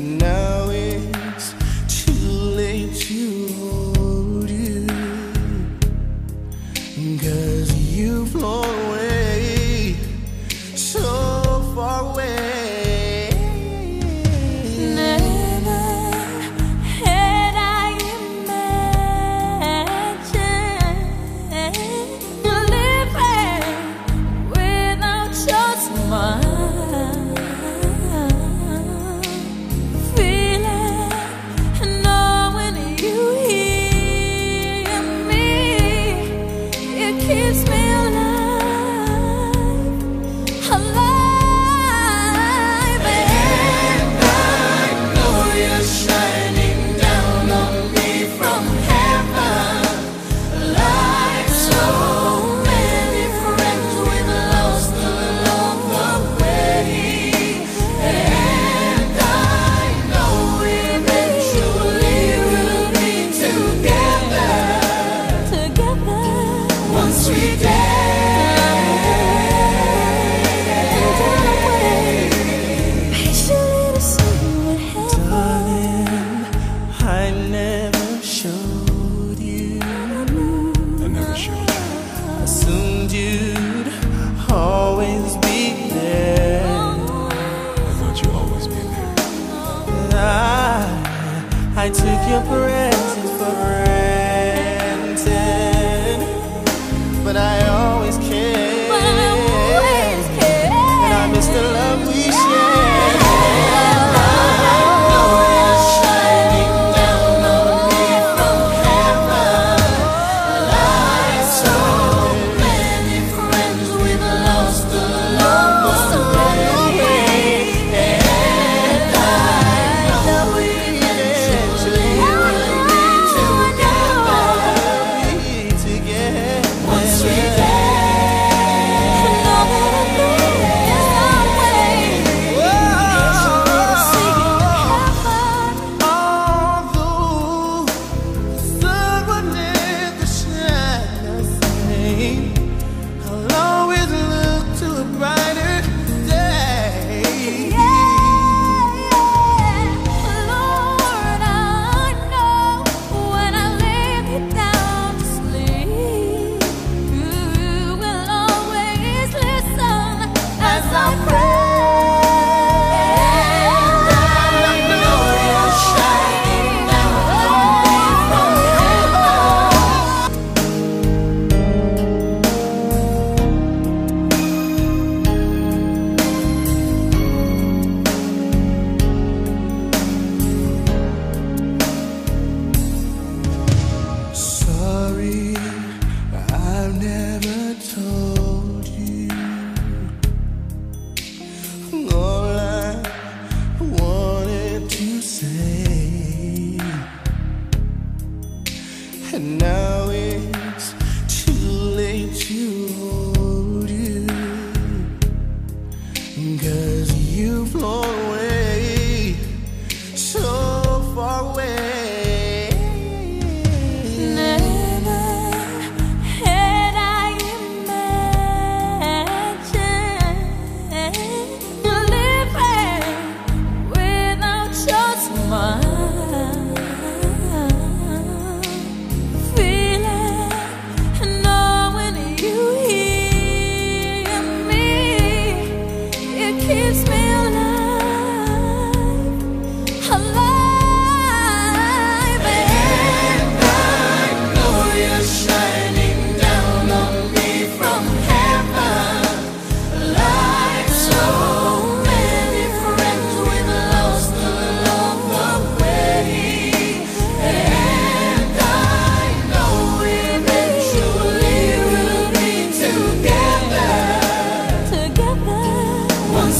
And now Cause you flown away. keeps me